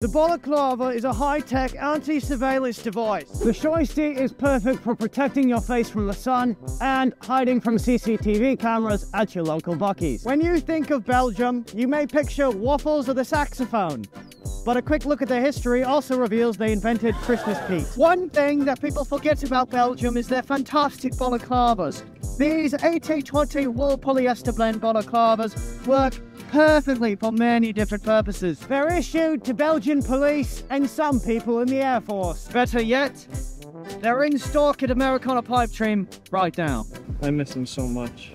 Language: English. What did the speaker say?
The balaclava is a high-tech anti-surveillance device. The joystick is perfect for protecting your face from the sun and hiding from CCTV cameras at your local Buc-ee's. When you think of Belgium, you may picture waffles or the saxophone. But a quick look at their history also reveals they invented Christmas peace. One thing that people forget about Belgium is their fantastic balaclavas. These 80-20 wool polyester blend balaclavas work perfectly for many different purposes. They're issued to Belgian police and some people in the Air Force. Better yet, they're in stock at Americana Pipedream right now. I miss him so much.